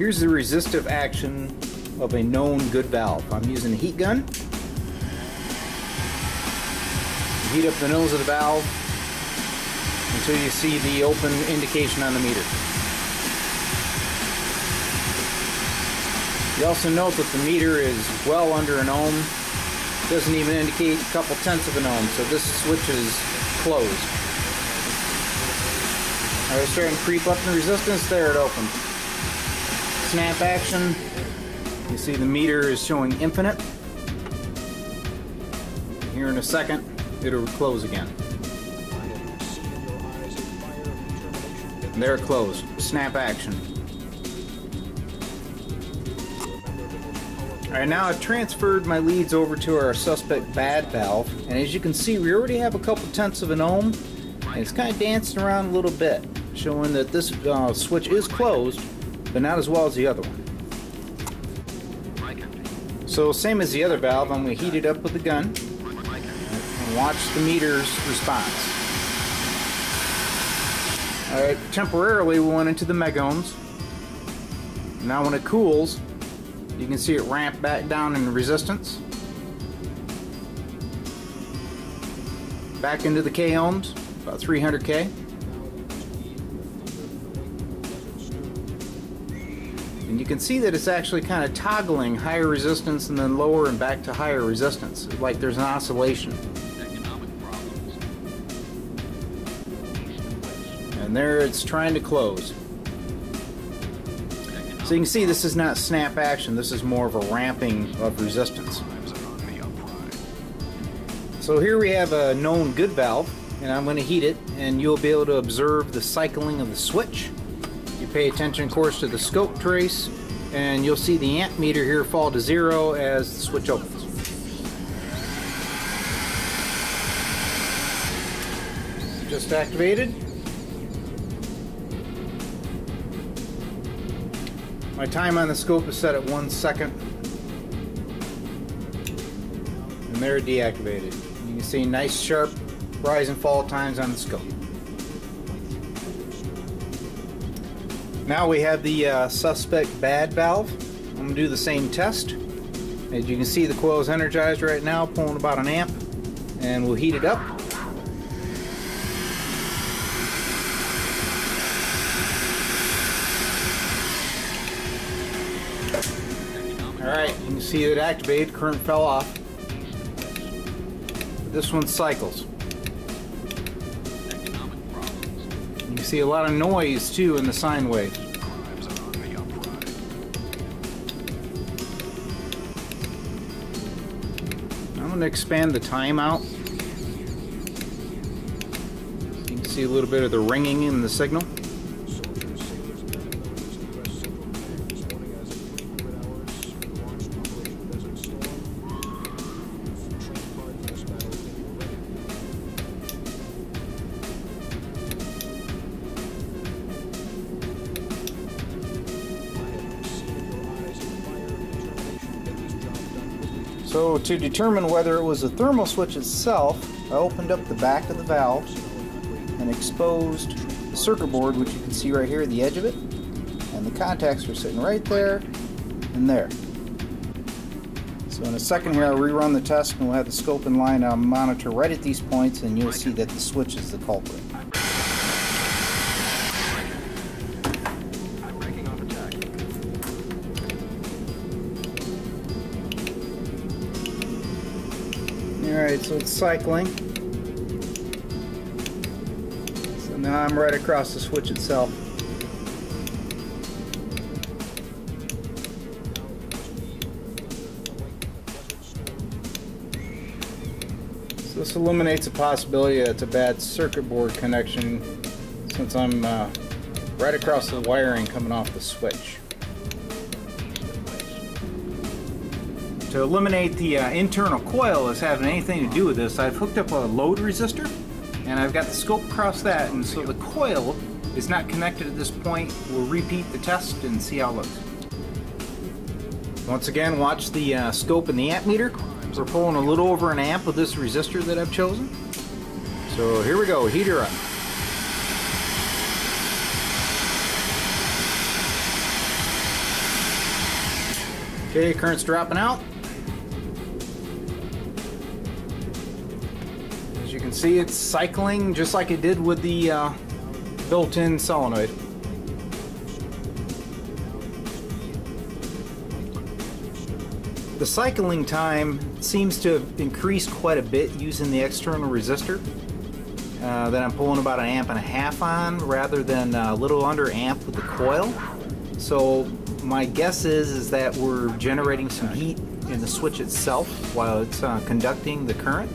Here's the resistive action of a known good valve. I'm using a heat gun. Heat up the nose of the valve until you see the open indication on the meter. You also note that the meter is well under an ohm. Doesn't even indicate a couple tenths of an ohm, so this switch is closed. I was starting to creep up in resistance, there it opened. Snap action, you see the meter is showing infinite. Here in a second, it'll close again. There it closed, snap action. Alright, now I've transferred my leads over to our suspect bad valve, and as you can see, we already have a couple tenths of an ohm, and it's kind of dancing around a little bit, showing that this uh, switch is closed, but not as well as the other one. So same as the other valve, I'm going to heat it up with the gun, and watch the meter's response. Alright, temporarily we went into the megohms. Now when it cools, you can see it ramp back down in resistance. Back into the K ohms, about 300K. And you can see that it's actually kind of toggling higher resistance and then lower and back to higher resistance, like there's an oscillation. And there it's trying to close. So you can see this is not snap action, this is more of a ramping of resistance. So here we have a known good valve, and I'm going to heat it, and you'll be able to observe the cycling of the switch. Pay attention, of course, to the scope trace, and you'll see the amp meter here fall to zero as the switch opens. Just activated. My time on the scope is set at one second. And they're deactivated. You can see nice sharp rise and fall times on the scope. Now we have the uh, suspect bad valve. I'm going to do the same test. As you can see the coil is energized right now, pulling about an amp. And we'll heat it up. Alright, you can see it activated, current fell off. This one cycles. You see a lot of noise too in the sine wave. I'm going to expand the time out. You can see a little bit of the ringing in the signal. So to determine whether it was the thermal switch itself, I opened up the back of the valve and exposed the circuit board, which you can see right here at the edge of it. And the contacts are sitting right there and there. So in a second here I'll rerun the test and we'll have the scope and line uh, monitor right at these points and you'll see that the switch is the culprit. Alright, so it's cycling. So now I'm right across the switch itself. So this eliminates the possibility that it's a bad circuit board connection since I'm uh, right across the wiring coming off the switch. To eliminate the uh, internal coil as having anything to do with this, I've hooked up a load resistor and I've got the scope across that and so the coil is not connected at this point. We'll repeat the test and see how it looks. Once again, watch the uh, scope and the amp meter. We're pulling a little over an amp with this resistor that I've chosen. So here we go, heater up. Okay, current's dropping out. Can see, it's cycling just like it did with the uh, built-in solenoid. The cycling time seems to have increased quite a bit using the external resistor uh, that I'm pulling about an amp and a half on rather than a little under amp with the coil. So my guess is, is that we're generating some heat in the switch itself while it's uh, conducting the current.